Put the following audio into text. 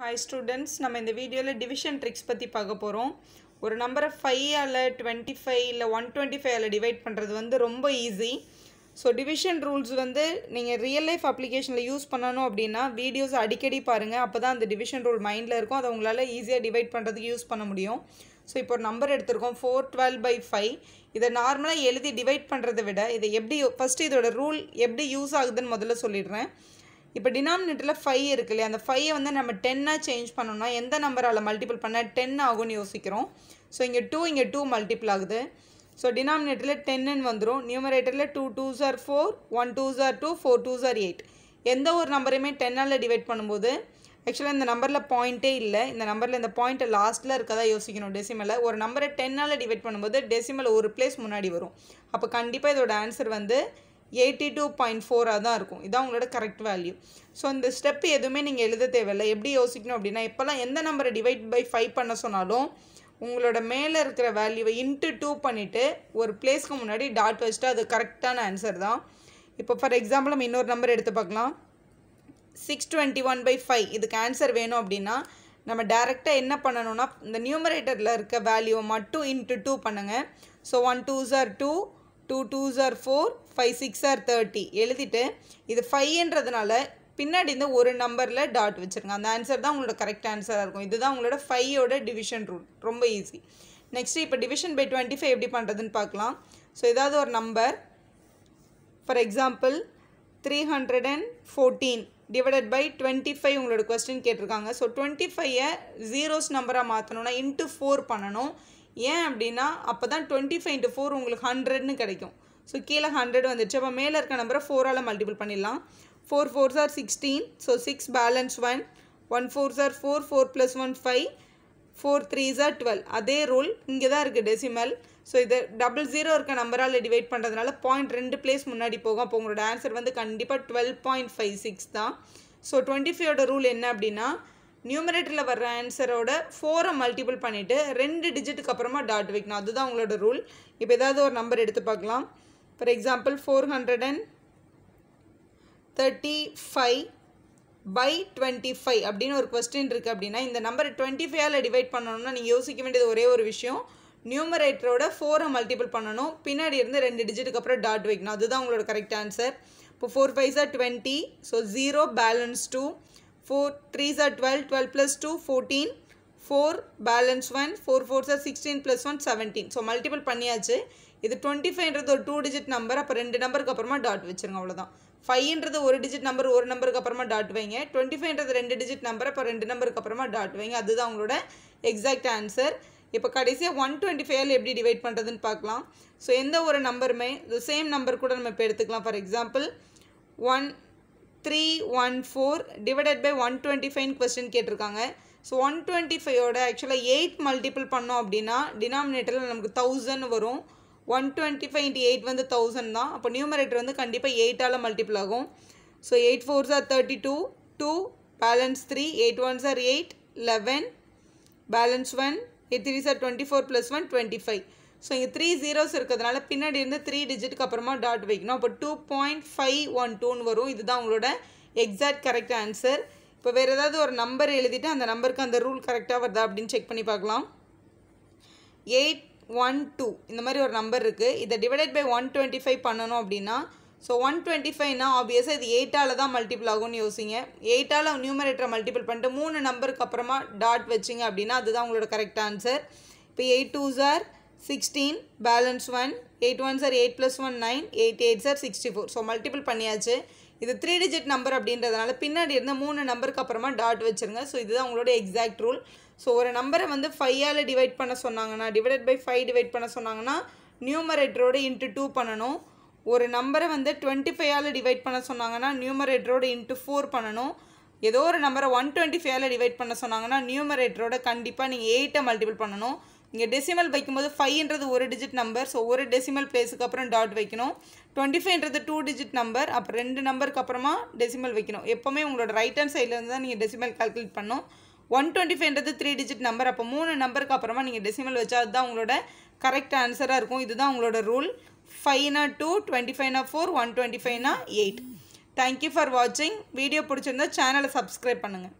Hi students நம்ம இந்த வீடியோவில் டிவிஷன் ட்ரிக்ஸ் பற்றி பார்க்க போகிறோம் ஒரு நம்பரை ஃபைவ் அல்ல டுவெண்ட்டி ஃபைவ் இல்லை ஒன் டுவெண்ட்டி ஃபைவ்ல டிவைட் பண்ணுறது வந்து ரொம்ப ஈஸி ஸோ டிவிஷன் ரூல்ஸ் வந்து நீங்கள் ரியல் லைஃப் அப்ளிகேஷனில் யூஸ் பண்ணணும் அப்படின்னா வீடியோஸ் அடிக்கடி பாருங்கள் அப்போ தான் அந்த டிவிஷன் ரூல் மைண்டில் இருக்கும். அதை உங்களால் ஈஸியாக டிவைட் பண்ணுறதுக்கு யூஸ் பண்ண முடியும். ஸோ இப்போ ஒரு நம்பர் எடுத்திருக்கோம் ஃபோர் டுவெல் பை ஃபைவ் இதை நார்மலாக எழுதி டிவைட் பண்ணுறதை விட இதை எப்படி ஃபஸ்ட்டு இதோட ரூல் எப்படி யூஸ் ஆகுதுன்னு முதல்ல சொல்லிடுறேன். இப்போ டினாமினேட்டரில் ஃபைவ் இருக்கு இல்லையா? அந்த ஃபைவை வந்து நம்ம டென்னாக சேஞ்ச் பண்ணோம்னா எந்த நம்பரால் மல்டிபிள் பண்ண டென் ஆகும்னு யோசிக்கிறோம். ஸோ இங்கே டூ இங்கே டூ மல்டிபிள் ஆகுது. ஸோ டினாமினேட்டரில் டென்னு வந்துடும் நியூமரேட்டரில் two two are four one two are two four two are eight எந்த ஒரு நம்பரையுமே டென்னால் டிவைட் பண்ணும்போது ஆக்சுவலாக இந்த நம்பரில் பாயிண்ட்டே இல்லை. இந்த நம்பரில் இந்த பாயிண்ட்டை லாஸ்ட்டில் இருக்கதா யோசிக்கணும் டெசிமலில் ஒரு நம்பரை டென்னால் டிவைட் பண்ணும்போது டெசிமல் ஒரு பிளேஸ் முன்னாடி வரும். அப்போ கண்டிப்பாக இதோட ஆன்சர் வந்து எயிட்டி டூ பாயிண்ட் ஃபோராக தான் இருக்கும். இதான் உங்களோட கரெக்ட் வேல்யூ ஸோ இந்த ஸ்டெப் எதுவுமே நீங்கள் எழுத தேவையில்லை. எப்படி யோசிக்கணும் அப்படின்னா இப்போல்லாம் எந்த நம்பரை டிவைட் பை ஃபைவ் பண்ண சொன்னாலும் உங்களோட மேலே இருக்கிற வேல்யூவை இன்ட்டு டூ பண்ணிவிட்டு ஒரு பிளேஸ்க்கு முன்னாடி டாட் வச்சுட்டு அது கரெக்டான ஆன்சர் தான். இப்போ ஃபார் எக்ஸாம்பிள் நம்ம இன்னொரு நம்பர் எடுத்து பார்க்கலாம். Six twenty one by five இதுக்கு ஆன்சர் வேணும் அப்படின்னா நம்ம டேரெக்டாக என்ன பண்ணணும்னா இந்த நியூமரேட்டரில் இருக்க வேல்யூவை மட்டும் இன்ட்டு டூ பண்ணுங்கள் so one two are two two two are four five six are thirty எழுதிட்டு இது ஃபைவ்ன்றதுனால பின்னாடி இந்த ஒரு நம்பரில் டாட் வச்சுருங்க. அந்த ஆன்சர் தான் உங்களோட கரெக்ட் ஆன்சராக இருக்கும். இதுதான் உங்களோட ஃபையோட டிவிஷன் ரூல் ரொம்ப ஈஸி நெக்ஸ்ட்டு இப்போ டிவிஷன் பை டுவெண்ட்டி ஃபைவ் எப்படி பண்ணுறதுன்னு பார்க்கலாம். ஸோ ஏதாவது ஒரு number for example three hundred and fourteen divided by twenty five உங்களோட கொஸ்டின் கேட்டிருக்காங்க. ஸோ டுவெண்ட்டி ஃபைவை ஜீரோஸ் நம்பராக மாற்றணும்னா இன்ட்டு ஃபோர் பண்ணணும். ஏன் அப்படின்னா அப்போ தான் டுவெண்ட்டி ஃபைவ் இன்ட்டு ஃபோர் உங்களுக்கு ஹண்ட்ரட்னு கிடைக்கும். ஸோ கீழே ஹண்ட்ரட் வந்துடுச்சு அப்போ மேலே இருக்க நம்பரை ஃபோரால் மல்டிபிள் பண்ணிடலாம். Four four are sixteen so six balance one one four are four four plus one five four three are twelve அதே ரூல் இங்கே தான் இருக்குது டெசிமல் ஸோ இது டபுள் ஜீரோ இருக்க நம்பரால் டிவைட் பண்ணுறதுனால பாயிண்ட் ரெண்டு பிளேஸ் முன்னாடி போகும். அப்போ உங்களோட ஆன்சர் வந்து கண்டிப்பாக டுவெல் பாயிண்ட் ஃபைவ் சிக்ஸ் தான். ஸோ டுவெண்ட்டி ஃபைவோட ரூல் என்ன அப்படின்னா நியூமரேட்டரில் வர்ற ஆன்சரோட ஃபோரை மல்டிபிள் பண்ணிவிட்டு ரெண்டு டிஜிட்டுக்கு அப்புறமா டாட் வைக்கணும். அதுதான் உங்களோட ரூல் இப்போ ஏதாவது ஒரு நம்பர் எடுத்து பார்க்கலாம். For example four hundred and thirty five by twenty five அப்படின்னு ஒரு கொஸ்டின் இருக்குது அப்படின்னா இந்த நம்பரை டுவெண்ட்டி ஃபைவ்ல டிவைட் பண்ணணும்னா நீங்கள் யோசிக்க வேண்டியது ஒரே ஒரு விஷயம். நியூமரேட்டரோட ஃபோரை மல்டிபிள் பண்ணணும். பின்னாடி இருந்து ரெண்டு டிஜிட்டுக்கு அப்புறம் டாட் வைக்கணும். அதுதான் உங்களோட கரெக்ட் ஆன்சர் இப்போ four five are twenty so zero balance two four three are twelve twelve plus two fourteen four balance one four four are sixteen plus one seventeen so multiple பண்ணியாச்சு. இது twenty ஃபைவ்ன்றது ஒரு two digit number அப்போ ரெண்டு நம்பருக்கு அப்புறமா dot வச்சுருங்க அவ்வளோதான் ஃபைவ்ன்றது ஒரு டிஜிட் நம்பர் ஒரு நம்பருக்கு அப்புறமா டாட் வைங்க. டுவெண்ட்டி ஃபைவ்ன்றது ரெண்டு டிஜிட் நம்பர் அப்போ ரெண்டு நம்பருக்கு அப்புறமா டாட் வைங்க. அதுதான் உங்களோட எக்ஸாக்ட் ஆன்சர் இப்போ கடைசியாக ஒன் டுவெண்ட்டி ஃபைவ்ல எப்படி டிவைட் பண்ணுறதுன்னு பார்க்கலாம். ஸோ எந்த ஒரு நம்பருமே சேம் நம்பர் கூட நம்ம இப்போ எடுத்துக்கலாம். For example one three one four divided by one twenty ஃபைவ்னு கொஸ்டின் கேட்டிருக்காங்க. ஸோ ஒன் டுவெண்ட்டி ஃபைவோட ஆக்சுவலாக எயிட் மல்டிபிள் பண்ணோம் அப்படின்னா டினாமினேட்டரில் நமக்கு தௌசண்ட் வரும். One twenty five into eight வந்து தௌசண்ட் தான். அப்போ நியூமரேட்டர் வந்து கண்டிப்பாக எயிட்டால் மல்டிபிள் ஆகும். So eight four are thirty two two balance three eight one are eight eleven balance one eight three are twenty four plus one twenty five so இங்கே three zeros இருக்கிறதுனால பின்னாடி இருந்து த்ரீ டிஜிட்டுக்கு அப்புறமா dot வைக்கணும். அப்போ two point five one டூன்னு வரும். இதுதான் உங்களோட எக்ஸாக்ட் கரெக்ட் ஆன்சர் இப்போ வேறு ஏதாவது ஒரு நம்பர் எழுதிட்டு அந்த நம்பருக்கு அந்த ரூல் கரெக்டாக வருதா அப்படின்னு செக் பண்ணி பார்க்கலாம். எயிட் ஒன் டூ இந்த மாதிரி ஒரு நம்பர் இருக்குது இதை divided by one twenty five பண்ணணும் அப்படின்னா ஸோ ஒன் டுவெண்ட்டி ஃபைவ்னா ஆப்வியஸாக இது எயிட்டால் தான் மல்டிபிள் ஆகும்னு யோசிங்க. எயிட்டால் நியூமரேட்டரை மல்டிபிள் பண்ணிட்டு மூணு நம்பருக்கு அப்புறமா டாட் வச்சிங்க அப்படின்னா அதுதான் உங்களோட கரெக்ட் ஆன்சர் இப்போ eight two are sixteen balance one eight one are eight plus one nine eight eight are sixty four so multiple பண்ணியாச்சு. இது த்ரீ டிஜிட் நம்பர் அப்படின்றதுனால பின்னாடி இருந்த மூணு நம்பருக்கு அப்புறமா டாட் வச்சுருங்க. ஸோ இதுதான் உங்களோட எக்ஸாக்ட் ரூல் ஸோ ஒரு நம்பரை வந்து ஃபைவால் டிவைட் பண்ண சொன்னாங்கன்னா டிவைடட் பை ஃபைவ் டிவைட் பண்ண சொன்னாங்கன்னா நியூமரேட்டரோட இன்ட்டு டூ பண்ணணும். ஒரு நம்பரை வந்து டுவெண்ட்டி ஃபைவால் டிவைட் பண்ண சொன்னாங்கன்னா நியூமரேட்டரோட இன்ட்டு ஃபோர் பண்ணணும். ஏதோ ஒரு நம்பரை ஒன் டுவெண்ட்டி ஃபைவ்ல டிவைட் பண்ண சொன்னாங்கன்னா நியூமரேட்டரோட கண்டிப்பாக நீங்கள் எயிட்டை மல்டிபிள் பண்ணணும். இங்கே டெசிமல் வைக்கும்போது ஃபைவ்ன்றது ஒரு டிஜிட் நம்பர் ஸோ ஒரு டெசிமல் பிளேஸுக்கு அப்புறம் டாட் வைக்கணும். டுவெண்ட்டி ஃபைவ்ன்றது டூ டிஜிட் நம்பர் அப்புறம் ரெண்டு நம்பருக்கு அப்புறமா டெசிமல் வைக்கணும். எப்போவுமே உங்களோட ரைட் ஹேண்ட் சைட்லேருந்து தான் நீங்கள் டெசிமல் கால்குலேட் பண்ணணும். ஒன் டுவெண்ட்டி ஃபைவ்ன்றது த்ரீ டிஜிட் நம்பர் அப்போ மூணு நம்பருக்கு அப்புறமா நீங்கள் டெசிமல் வச்சா அதுதான் உங்களோட கரெக்ட் ஆன்சராக இருக்கும். இதுதான் உங்களோட ரூல் ஃபைவ்னா டூ டுவெண்ட்டி ஃபைவ்னா ஃபோர் ஒன் டுவெண்ட்டி ஃபைவ்னா எயிட் தேங்க்யூ ஃபார் வாட்சிங் வீடியோ பிடிச்சிருந்தா சேனலை சப்ஸ்கிரைப் பண்ணுங்கள்